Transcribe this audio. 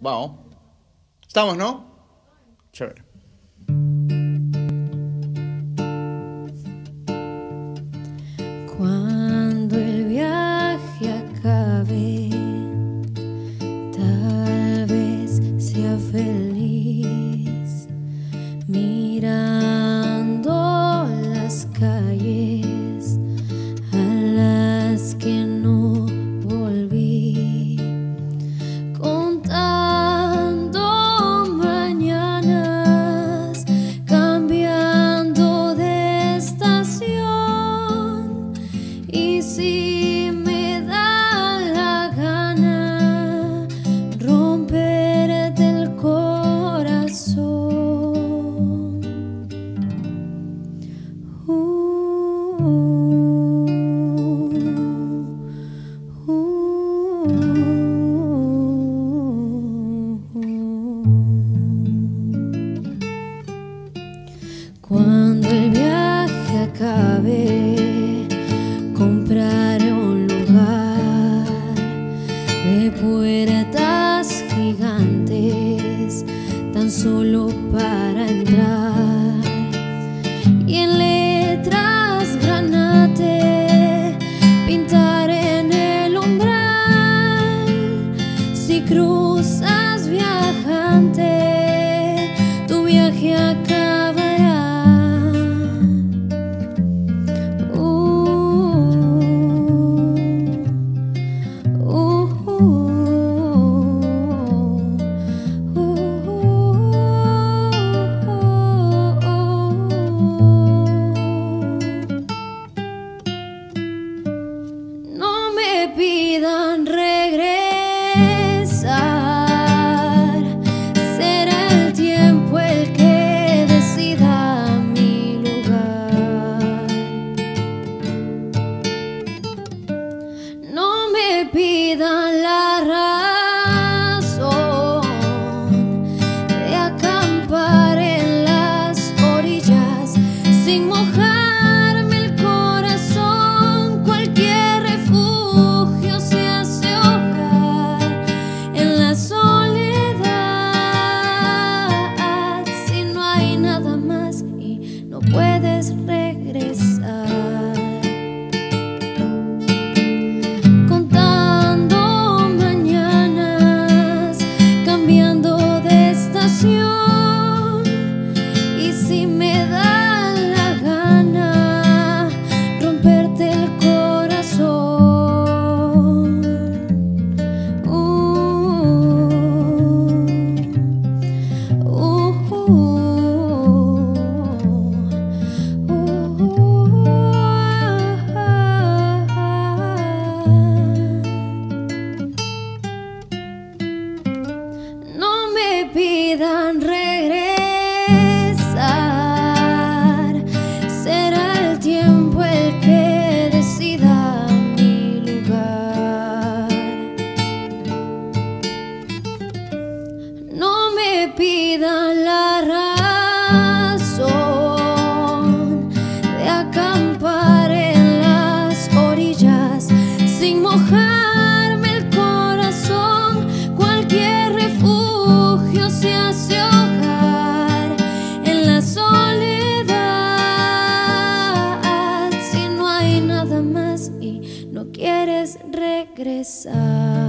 Vamos. ¿Estamos, no? Chévere. Cuando el viaje acabe, tal vez sea feliz Cuando el viaje acabe, compraré un lugar de puertas gigantes, tan solo para entrar. Y en letras granate pintaré en el umbral. Si cruzas me the pidan la razón de acampar en las orillas sin mojarme el corazón. Cualquier refugio se hace hogar en la soledad. Si no hay nada más y no quieres regresar.